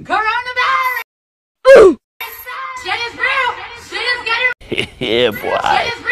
Coronavirus! Shit is real! Shit is getting yeah, boy. Shit is